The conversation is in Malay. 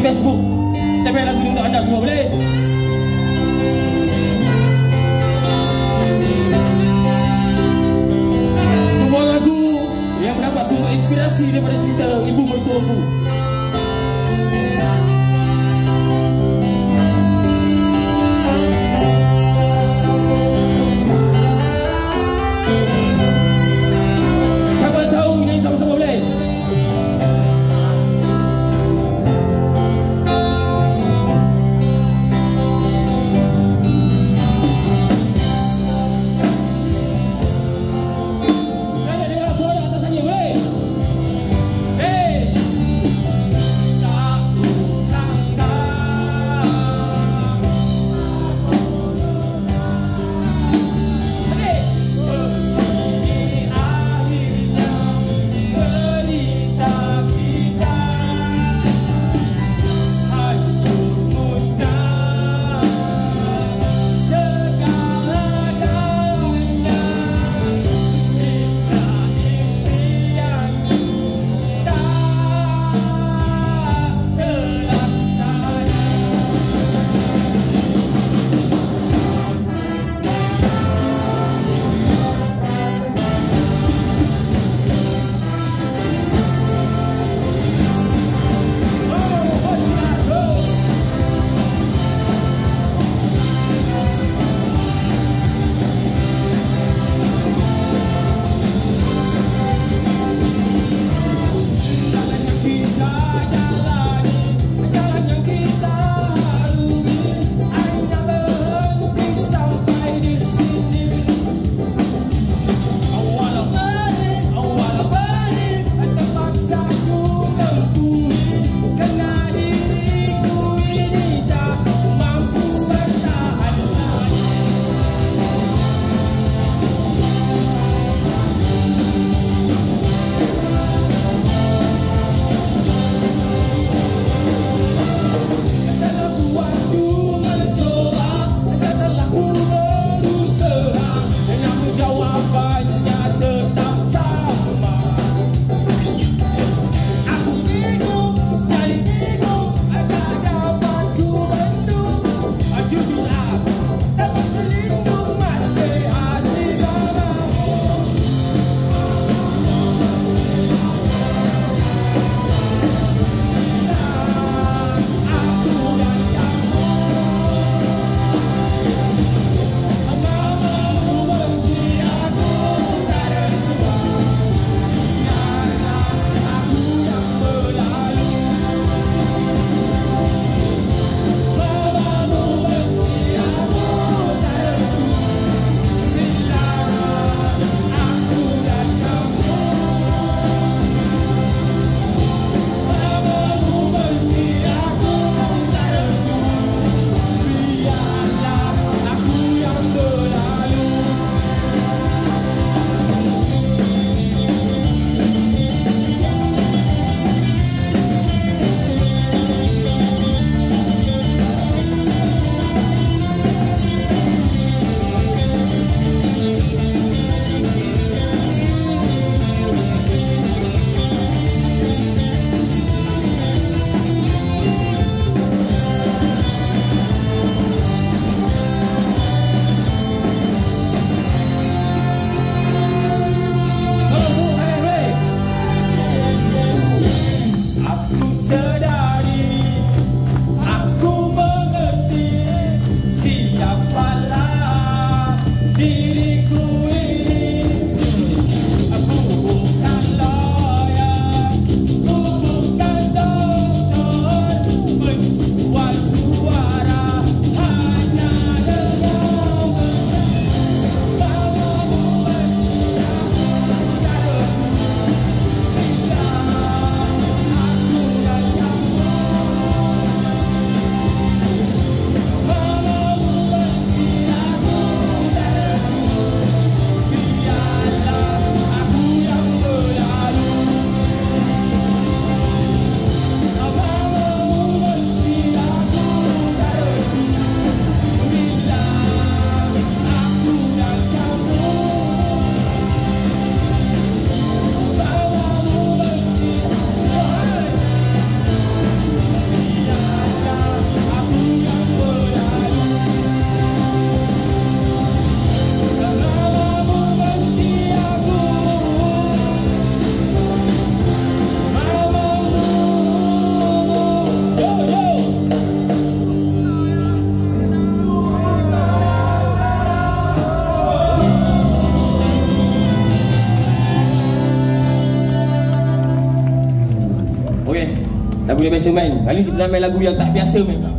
Facebook. Saya main lagu ni untuk anda semua boleh? Semua lagu yang mendapat sumber inspirasi daripada cerita ibu mertuaku. Boleh biasa main. Kali kita main lagu yang tak biasa main